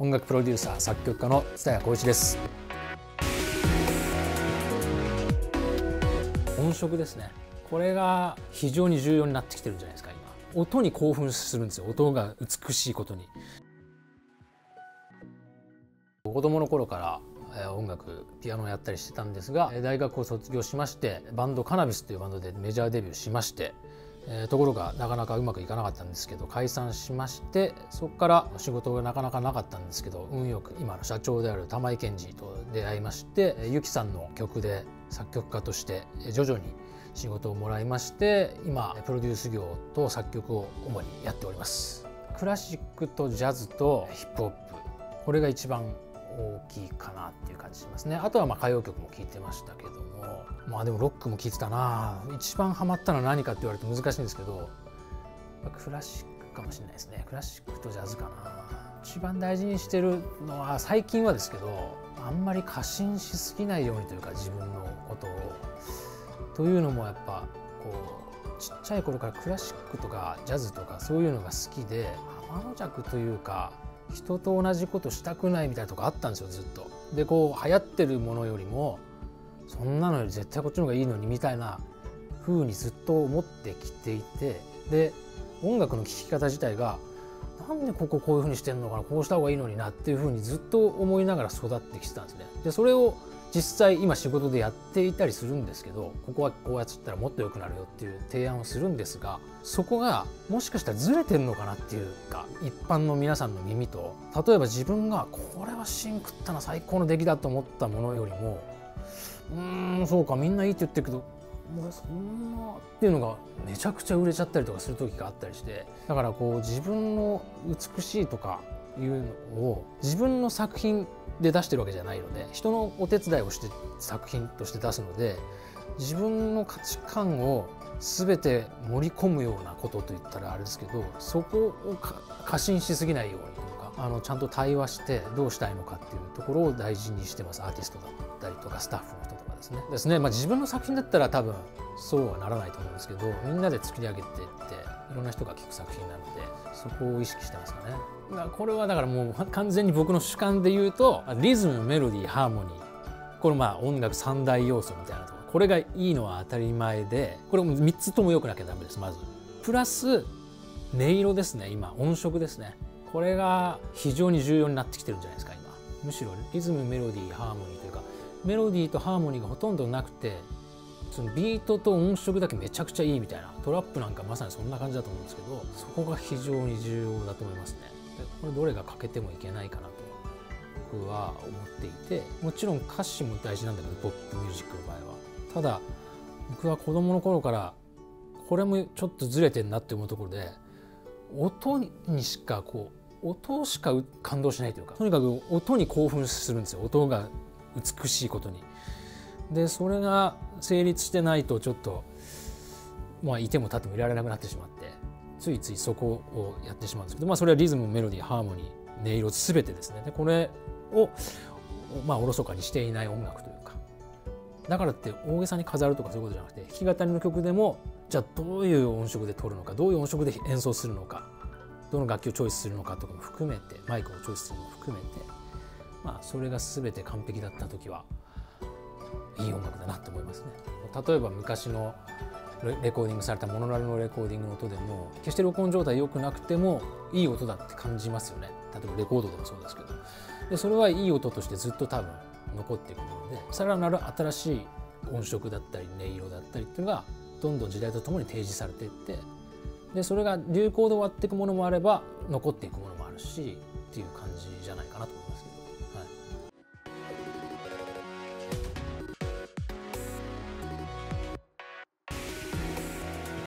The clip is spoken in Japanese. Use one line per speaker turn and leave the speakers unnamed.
音楽プロデューサー作曲家の蔦谷浩一です。音色ですね。これが非常に重要になってきてるんじゃないですか今。音に興奮するんですよ。音が美しいことに。子供の頃から音楽ピアノをやったりしてたんですが大学を卒業しましてバンドカナビスというバンドでメジャーデビューしましてえー、ところがなかなかうまくいかなかったんですけど解散しましてそこから仕事がなかなかなかったんですけど運よく今の社長である玉井健二と出会いましてゆきさんの曲で作曲家として徐々に仕事をもらいまして今プロデュース業と作曲を主にやっております。クラシックとジャズとヒップホップ。これが一番大きいかなっていう感じしますね。あとはまあ歌謡曲も聴いてましたけどまあでもロックも聴いてたな。一番ハマったのは何かって言われると難しいんですけど。クラシックかもしれないですね。クラシックとジャズかな。一番大事にしてるのは最近はですけどあんまり過信しすぎないようにというか自分のことを。というのもやっぱこうちっちゃい頃からクラシックとかジャズとかそういうのが好きで天の弱というか人と同じことしたくないみたいなとこあったんですよずっと。でこう流行ってるものよりもそんなのより絶対こっちの方がいいのにみたいな風にずっと思ってきていてで音楽の聴き方自体がなんでこここういう風にしてんのかなこうした方がいいのになっていう風にずっと思いながら育ってきてたんですね。でそれを実際今仕事でやっていたりするんですけどここはこうやったらもっと良くなるよっていう提案をするんですがそこがもしかしたらずれてるのかなっていうか一般の皆さんの耳と例えば自分がこれは芯食ったな最高の出来だと思ったものよりもうーんそうかみんないいって言ってるけど俺そんなっていうのがめちゃくちゃ売れちゃったりとかする時があったりしてだからこう自分の美しいとかいうのを自分の作品で出してるわけじゃないので人のお手伝いをして作品として出すので自分の価値観を全て盛り込むようなことといったらあれですけどそこを過信しすぎないようにとかあのちゃんと対話してどうしたいのかっていうところを大事にしてます。アーティストだったりとかスタッフですね。ですね、まあ、自分の作品だったら多分そうはならないと思うんですけどみんなで作り上げていっていろんな人が聴く作品なのでそこを意識してますかね。これはだからもう完全に僕の主観で言うとリズムメロディーハーモニーこれまあ音楽三大要素みたいなところこれがいいのは当たり前でこれも3つとも良くなきゃダメですまず。プラス音色ですね今音色ですねこれが非常に重要になってきてるんじゃないですか今むしろリズムメロディーハーモニーというかメロディーとハーモニーがほとんどなくてそのビートと音色だけめちゃくちゃいいみたいなトラップなんかまさにそんな感じだと思うんですけどそこが非常に重要だと思いますねで。これどれが欠けてもいけないかなと僕は思っていてもちろん歌詞も大事なんだけどポップミュージックの場合はただ僕は子供の頃からこれもちょっとずれてんなって思うところで音にしかこう音しか感動しないというかとにかく音に興奮するんですよ音が美しいことに。でそれが成立してないとちょっとまあいても立ってもいられなくなってしまってついついそこをやってしまうんですけど、まあ、それはリズムメロディーハーモニー音色全てですねでこれをまあおろそかにしていない音楽というかだからって大げさに飾るとかそういうことじゃなくて弾き語りの曲でもじゃあどういう音色で撮るのかどういう音色で演奏するのかどの楽器をチョイスするのかとかも含めてマイクをチョイスするのも含めてまあそれが全て完璧だった時はいい音楽だなと思いますね。例えば昔のレコーディングされたモノラルのレコーディングの音でも決して録音状態良くなくてもいい音だって感じますよね例えばレコードでもそうですけどでそれはいい音としてずっと多分残っていくものでさらなる新しい音色だったり音色だったりっていうのがどんどん時代とともに提示されていってでそれが流行で終わっていくものもあれば残っていくものもあるしっていう感じじゃないかなと思います。